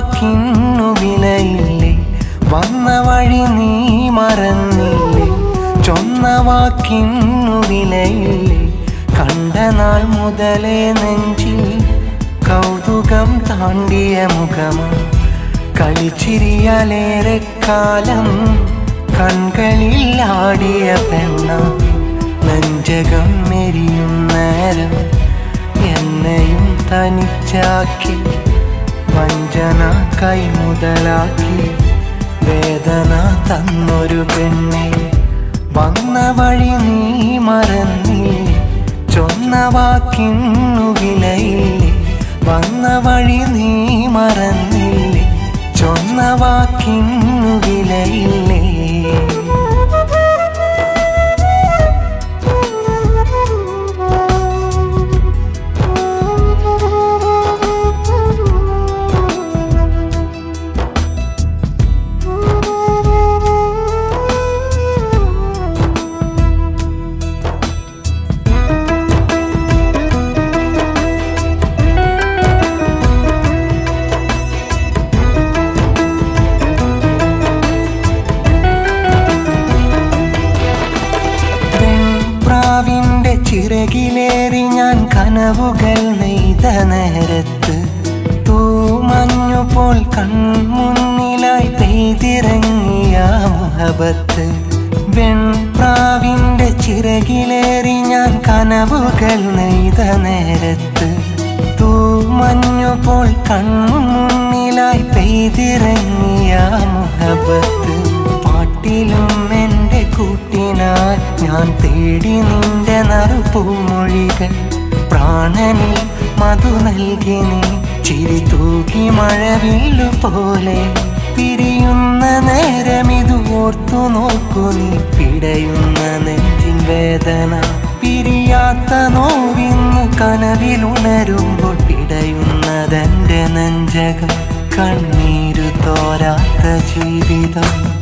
വാക്കിന്നു വിലയില്ലേ? വന്ന വഴി നീ മറന്നില്ലേ? ചൊന്ന വാക്കിന്നു വിലയില്ലേ? കണ്ട നാൾ മുതലേ നെഞ്ചിൽ കൗതുകം താണ്ടിയ മുഖമ. കളിച്ചിരിയാലേറെ കാലം കൺകളിൽ ആടിയ പെണ്ണ. നെഞ്ചകം മെരിയും നേരം എന്നെയും തനിച്ചാക്കി. വഞ്ചന കൈമുതലാക്കി. വേദന തന്നൊരു പെണ്ണെ വന്ന വഴി നീ മറന്നില്ലേ ചൊന്ന വാക്കിന്നു വിലയില്ലേ. വന്ന വഴി നീ മറന്നില്ലേ. ചൊന്ന വാക്കിന്നു വിലയില്ലേ. ചിറകിലേറി ഞാൻ കനവുകൾ നെയ്ത നേരത്ത് തൂമഞ്ഞുപോൽ കൺമുന്നിലായി പെയ്തിറങ്ങിയ മുഹബത്ത്. വെൺപ്രാവിന്റെ ചിറകിലേറി ഞാൻ കനവുകൾ നെയ്ത നേരത്ത് തൂമഞ്ഞുപോൽ കൺമുന്നിലായി പെയ്തിറങ്ങിയ മുഹബത്ത്. പാട്ടിലും ഞാൻ തേടി നിന്റെ നറുപൂമൊഴികൾ പ്രാണനിൽ മധു നൽകി നീ. ചിരി തൂക്കി മഴവില്ലു പോലെ തിരിയുന്ന നേരമിതു ഓർത്തു നോക്കു നീ. പിടയുന്ന നെഞ്ചിൻ വേദന പിരിയാത്ത നോവിന്നു കനവിലുണരുമ്പോൾ പിടയുന്നതെന്റെ നെഞ്ചകം കണ്ണീരു തോരാത്ത ജീവിതം.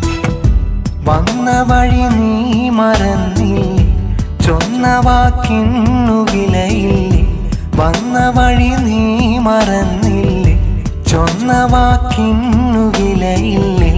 വന്ന വഴി നീ മറന്നില്ലേ? ചൊന്ന വാക്കിന്നു വിലയില്ലേ വന്ന വഴി നീ മറന്നില്ലേ? ചൊന്ന വാക്കിന്നു വിലയില്ലേ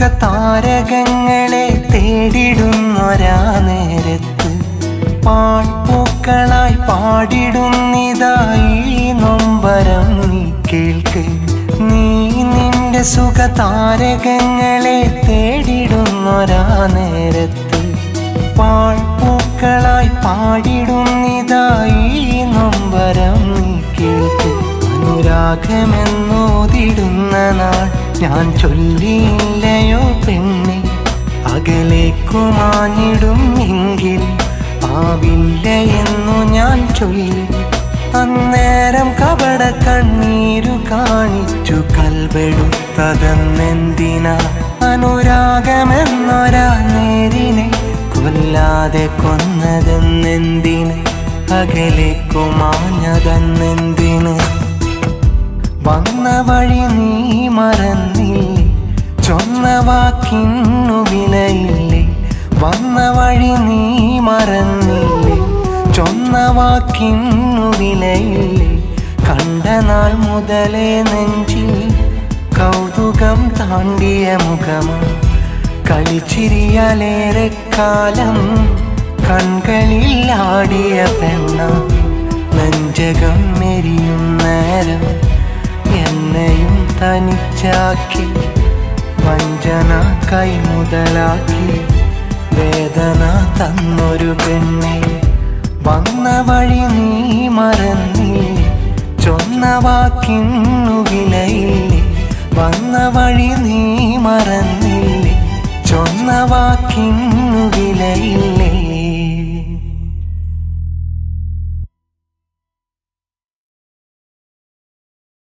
നിന്റെ താരകങ്ങളെ തേടിടുന്നൊരാ നേരത്ത് പാൺപൂക്കളായി പാടിടുന്നിതായി നൊമ്പരം നീ കേൾക്ക്. നീ നിന്റെ സുഖ താരകങ്ങളെ തേടിടുന്നൊരാ നേരത്ത് പാഴ്പൂക്കളായി പാടിടുന്നിതായി നൊമ്പരം നീ കേൾക്ക്. അനുരാഗമെന്നോതിടുന്ന നാൾ ഞാൻ ചൊല്ലിയില്ലയോ പെണ്ണെ. അകലേക്കുമാഞ്ഞിടും എങ്കിൽ ആവില്ല എന്നു ഞാൻ ചൊല്ലി. അന്നേരം കപട കണ്ണീരു കാണിച്ചു കൽവെടുത്തതെന്നെന്തിനാ? അനുരാഗമെന്നൊരാ നേരിനെ കൊല്ലാതെ കൊന്നതെന്നെന്തിന്? അകലേക്കുമാഞ്ഞതെന്നെന്തിന് വന്ന മറന്നില്ലേ? ചൊന്ന വാക്കിന്നു വിലയില്ലേ? കണ്ട നാൾ മുതലേ നെഞ്ചിൽ കൗതുകം താണ്ടിയ മുഖമ? കളിച്ചിരിയാലേറെ കാലം കൺകളിൽ ആടിയ പെണ്ണ? നെഞ്ചകം മെരിയും നേരം എന്നെയും തനിച്ചാക്കി വഞ്ചന കൈമുതലാക്കി വേദന തന്നൊരു പെണ്ണെ വന്ന വഴി നീ മറന്നില്ലേ? ചൊന്ന വാക്കിന്നു വിലയില്ലേ? വന്ന വഴി നീ മറന്നില്ലേ? ചൊന്ന വാക്കിൻ